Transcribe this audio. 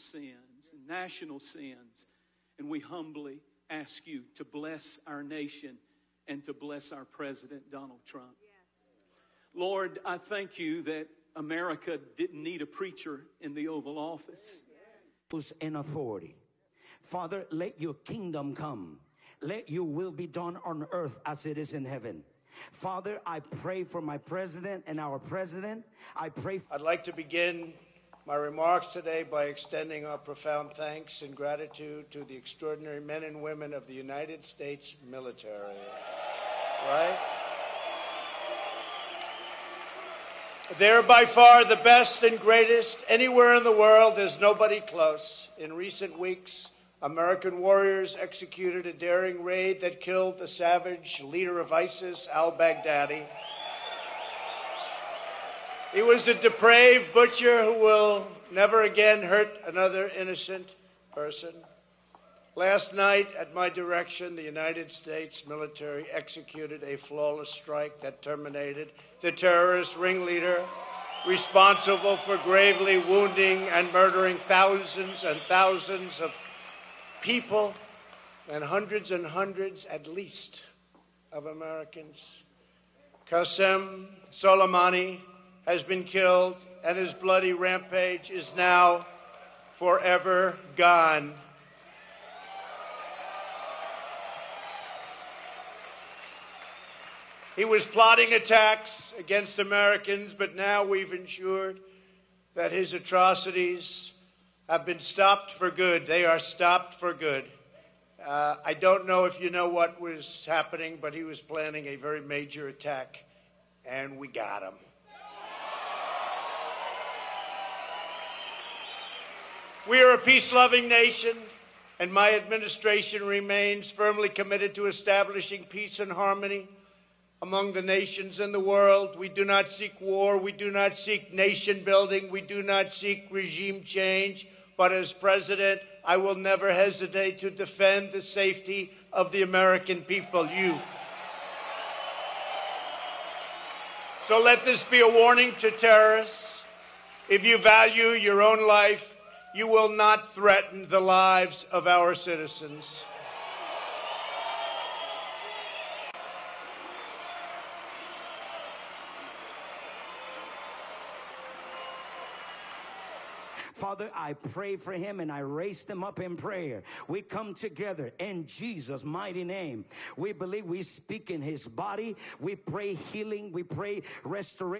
sins and national sins. And we humbly ask you to bless our nation and to bless our President, Donald Trump. Lord, I thank you that America didn't need a preacher in the Oval Office. Who's in authority. Father, let your kingdom come. Let your will be done on earth as it is in heaven. Father, I pray for my president and our president. I pray. I'd like to begin my remarks today by extending our profound thanks and gratitude to the extraordinary men and women of the United States military. Right? They're by far the best and greatest anywhere in the world. There's nobody close. In recent weeks, American warriors executed a daring raid that killed the savage leader of ISIS, al Baghdadi. He was a depraved butcher who will never again hurt another innocent person. Last night, at my direction, the United States military executed a flawless strike that terminated the terrorist ringleader responsible for gravely wounding and murdering thousands and thousands of people and hundreds and hundreds, at least, of Americans. Qasem Soleimani has been killed, and his bloody rampage is now forever gone. He was plotting attacks against Americans, but now we've ensured that his atrocities have been stopped for good. They are stopped for good. Uh, I don't know if you know what was happening, but he was planning a very major attack, and we got him. We are a peace loving nation, and my administration remains firmly committed to establishing peace and harmony among the nations in the world. We do not seek war. We do not seek nation building. We do not seek regime change. But as president, I will never hesitate to defend the safety of the American people, you. So let this be a warning to terrorists. If you value your own life, you will not threaten the lives of our citizens. Father, I pray for him and I raise them up in prayer. We come together in Jesus' mighty name. We believe we speak in his body. We pray healing. We pray restoration.